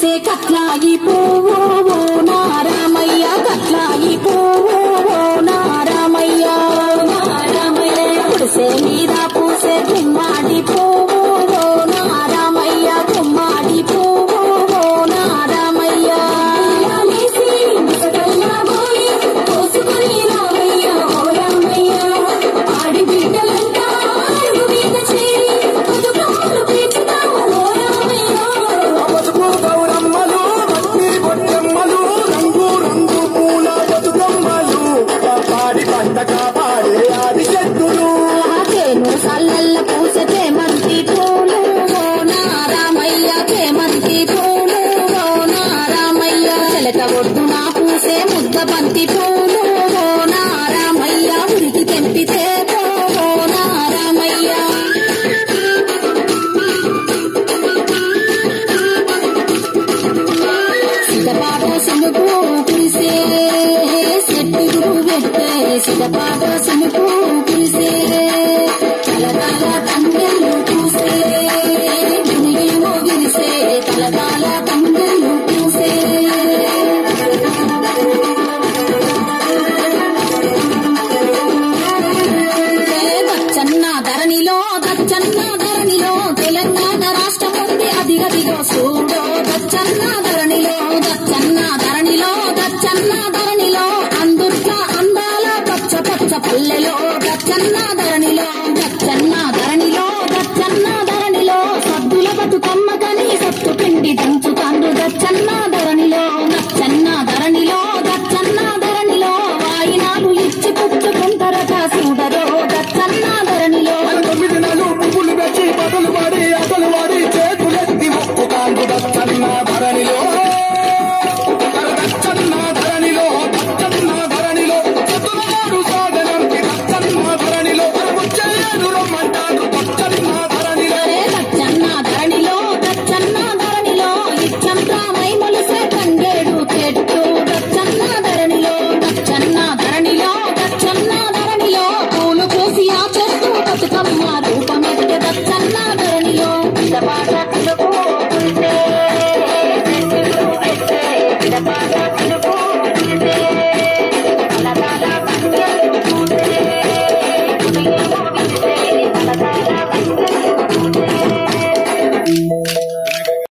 se katlagi puvo Happy Ghost.